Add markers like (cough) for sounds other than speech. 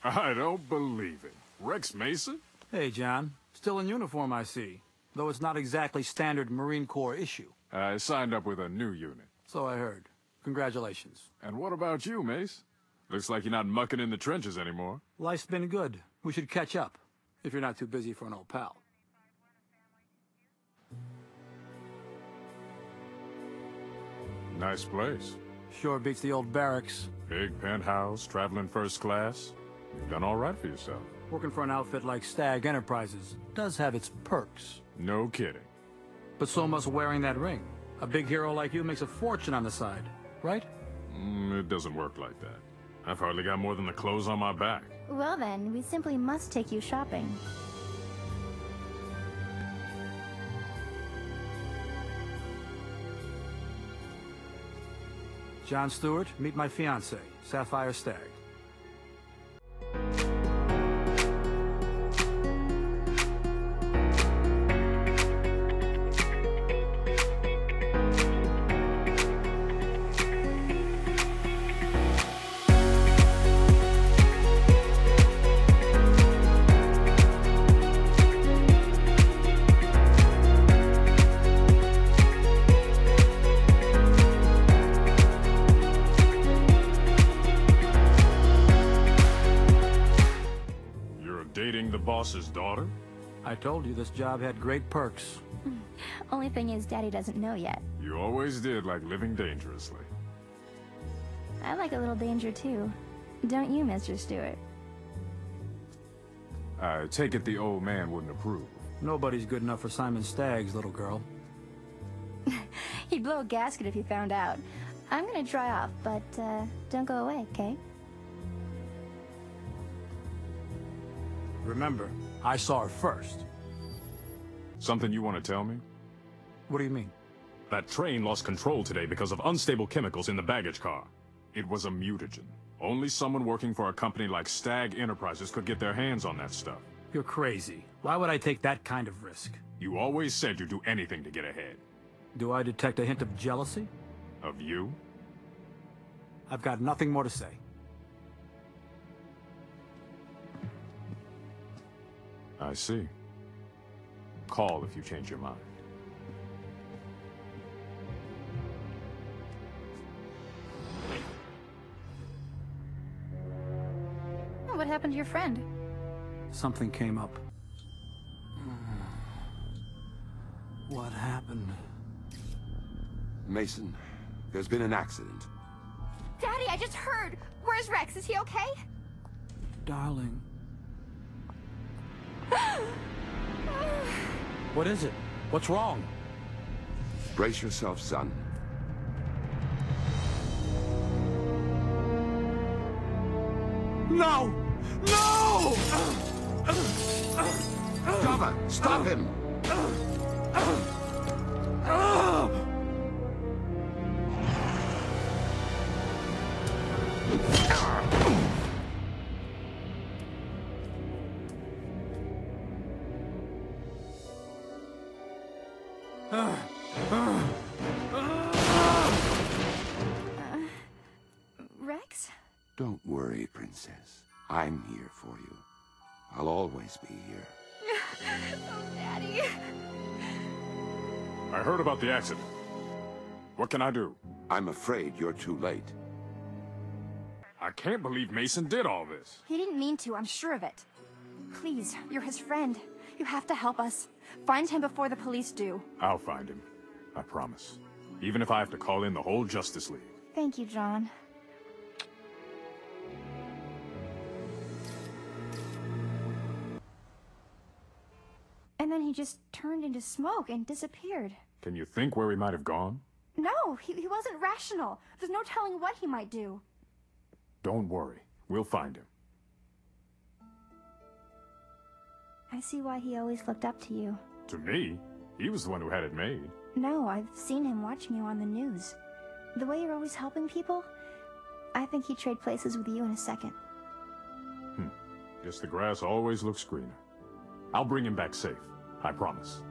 (laughs) I don't believe it. Rex Mason? Hey, John. Still in uniform, I see. Though it's not exactly standard Marine Corps issue. I signed up with a new unit. So I heard. Congratulations. And what about you, Mace? Looks like you're not mucking in the trenches anymore. Life's been good. We should catch up. If you're not too busy for an old pal. Nice place. Sure beats the old barracks. Big penthouse, traveling first class. You've done all right for yourself. Working for an outfit like Stagg Enterprises does have its perks. No kidding. But so must wearing that ring. A big hero like you makes a fortune on the side, right? Mm, it doesn't work like that. I've hardly got more than the clothes on my back. Well then, we simply must take you shopping. John Stewart, meet my fiancée, Sapphire Stagg. You're boss's daughter? I told you this job had great perks. (laughs) Only thing is, Daddy doesn't know yet. You always did like living dangerously. I like a little danger too. Don't you, Mr. Stewart? I take it the old man wouldn't approve. Nobody's good enough for Simon Stagg's little girl. (laughs) He'd blow a gasket if he found out. I'm gonna dry off, but uh, don't go away, okay? Remember, I saw her first. Something you want to tell me? What do you mean? That train lost control today because of unstable chemicals in the baggage car. It was a mutagen. Only someone working for a company like Stagg Enterprises could get their hands on that stuff. You're crazy. Why would I take that kind of risk? You always said you'd do anything to get ahead. Do I detect a hint of jealousy? Of you? I've got nothing more to say. I see. Call if you change your mind. Oh, What happened to your friend? Something came up. What happened? Mason, there's been an accident. Daddy, I just heard! Where's Rex? Is he okay? Darling. What is it? What's wrong? Brace yourself, son. No! No! Cover! Stop him! (sighs) Rex? Don't worry, princess. I'm here for you. I'll always be here. (laughs) Oh, Daddy. I heard about the accident. What can I do? I'm afraid you're too late. I can't believe Mason did all this. He didn't mean to, I'm sure of it. Please, you're his friend. You have to help us. Find him before the police do. I'll find him. I promise. Even if I have to call in the whole Justice League. Thank you, John. And then he just turned into smoke and disappeared. Can you think where he might have gone? No, he, he wasn't rational. There's no telling what he might do. Don't worry. We'll find him. I see why he always looked up to you. To me, he was the one who had it made. No, I've seen him watching you on the news. The way you're always helping people, I think he'd trade places with you in a second. Hmm. Guess the grass always looks greener. I'll bring him back safe. I promise.